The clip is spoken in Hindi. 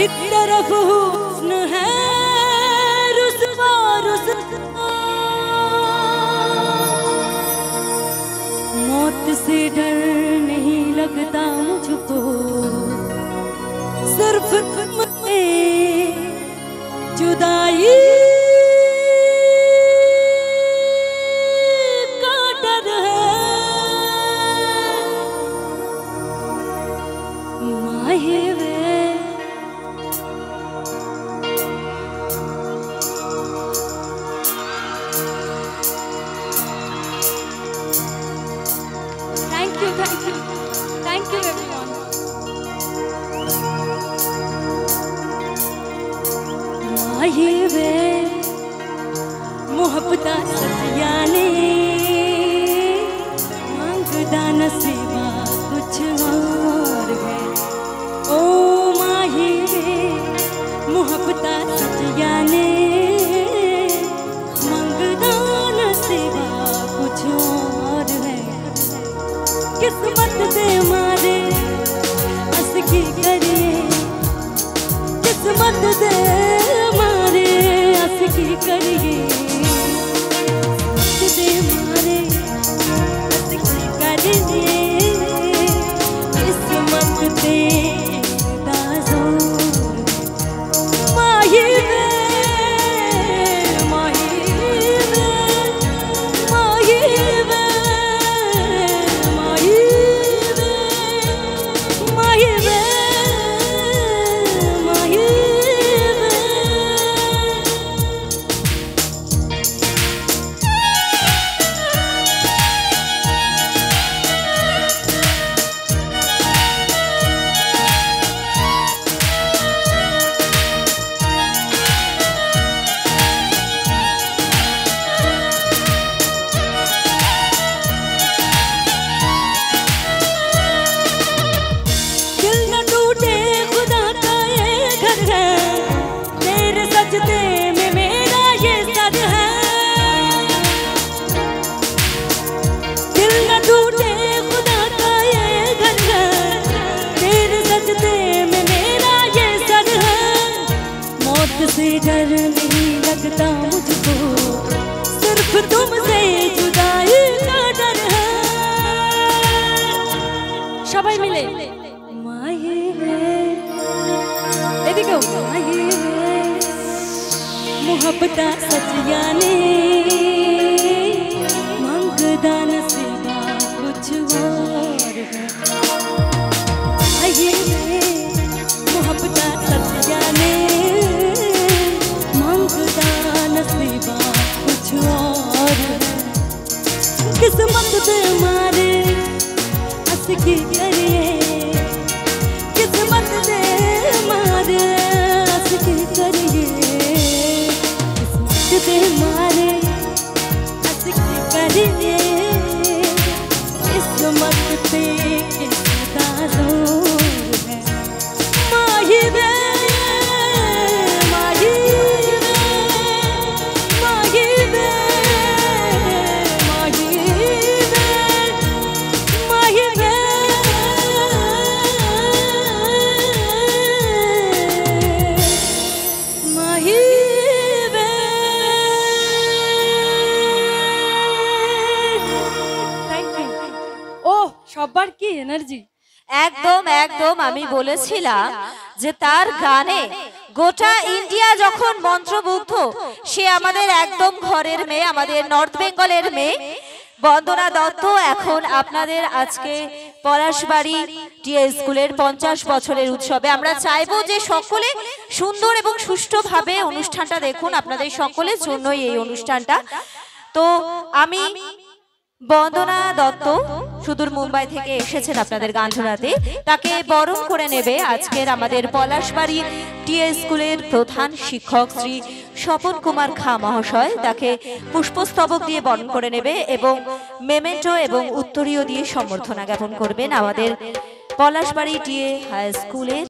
एक तरफ़ हुस्न है रुसवा रुसवा मौत से डर नहीं लगता मुझको सिर्फ़ जुदाई का डर है माहे माही वे मोहब्बता सतिया ने। मंगदा नसीबा कुछ और है। ओ माही वे मोहब्बता सतिया ने। मंगदा नसीबा कुछ और है। किस्मत दे मारे, हंस की करिए। किस्मत दे करिए। से डर नहीं लगता मुझको सिर्फ तुमसे जुदाई का डर है সবাই মিলে মাহি রে এদিকেও মাহি রে किस्मत दे मारे अस की करिए किस्मत दे मारे अस की करिए। किस्मत दे मारे, हंस के करिए। किस्मत पे किसका সবার কি এনার্জি একদম একদম আমি বলেছিলাম যে তার গানে গোটা ইন্ডিয়া যখন মন্ত্রমুগ্ধ সে আমাদের একদম ঘরের মেয়ে আমাদের নর্থ বেঙ্গলের মেয়ে। বন্দনা দত্ত এখন আপনাদের আজকে পলাশবাড়ি টিএ স্কুলের পঞ্চাশ বছরের উৎসবে। আমরা চাইব যে সকলে সুন্দর এবং সুষ্ঠুভাবে অনুষ্ঠানটা দেখুন আপনাদের সকলের জন্যই এই অনুষ্ঠানটা। তো আমি বন্দনা দত্ত সুদূর মুম্বাই থেকে এসেছেন আপনাদের গান ধরাতে তাকে বরণ করে নেবে আজকের আমাদের পলাশবাড়ি টিএ স্কুলের প্রধান শিক্ষক শ্রী স্বপন কুমার খা মহাশয়। তাকে পুষ্পস্তবক দিয়ে বরণ করে নেবে এবং মেমেন্টো এবং উত্তরীয় দিয়ে সমর্থনা জ্ঞাপন করবেন আমাদের পলাশবাড়ি টিএ হাই স্কুলের